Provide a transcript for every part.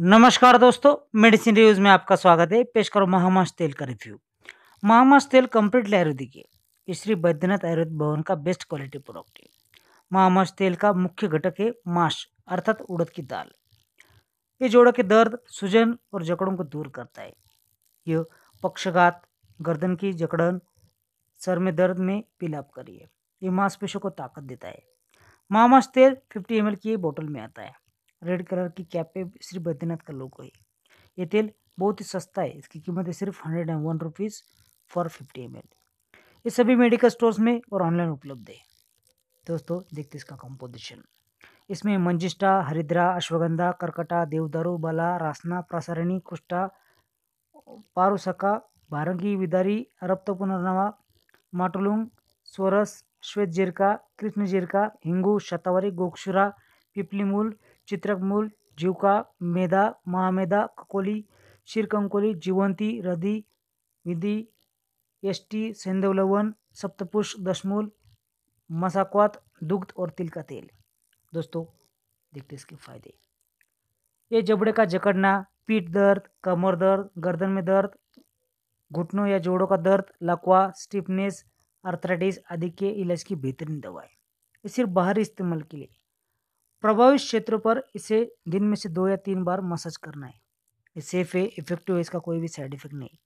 नमस्कार दोस्तों, medicine reviews में आपका स्वागत है। पेश करो महामास तेल का रिव्यू। महामास तेल कंप्लीटली आयुर्वेदिक है ये श्री बैद्यनाथ आयुर्वेद भवन का बेस्ट क्वालिटी प्रोडक्ट है। महामास तेल का मुख्य घटक है माश अर्थात उड़द की दाल। ये जोड़ों के दर्द, सूजन और जकड़ों को दूर करता है। यह पक्षघात, गर्दन की जकड़न, सर में दर्द में भी लाभकारी है ये मांसपेशों को ताकत देता है। महामास तेल 50 एम की बोतल में आता है। रेड कलर की कैप पे श्री बैद्यनाथ का लोगो है। ये तेल बहुत ही सस्ता है, इसकी कीमत है सिर्फ़ hundred and one rupees for fifty M ये सभी मेडिकल स्टोर्स में और ऑनलाइन उपलब्ध है। दोस्तों, देखते इसका कंपोजिशन इसमें मंजिष्ठा हरिद्रा, अश्वगंधा, करकटा, देवदारू, बला, रासना, प्रसारणी, कुष्ठा, पारुसका, भारंगी, विदारी रक्त पुनर्नवा माटुलुंग स्वरस श्वेत जीरका, कृष्ण जीरका, हिंगू, शतावरी, गोक्षुरा पिपलीमूल चित्रकमूल जीवका, मेधा, महामेधा, ककोली, शिरकंकोली, जीवंती, रदी, विधि एष्टी सेंधवलवन सप्तपुष, दशमूल, मसाक्वात, दुग्ध और तिल का तेल। दोस्तों, देखते इसके फ़ायदे। ये जबड़े का जकड़ना, पीठ दर्द, कमर दर्द, गर्दन में दर्द, घुटनों या जोड़ों का दर्द, लकवा, स्टिफनेस आर्थराइटिस आदि के इलाज की बेहतरीन दवा है ये सिर्फ़ बाहरी इस्तेमाल के लिए प्रभावित क्षेत्रों पर इसे दिन में से दो या तीन बार मसाज करना है। ये सेफ़ है इफ़ेक्टिव है, इसका कोई भी साइड इफ़ेक्ट नहीं।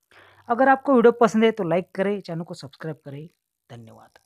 अगर आपको वीडियो पसंद है तो लाइक करें, चैनल को सब्सक्राइब करें। धन्यवाद।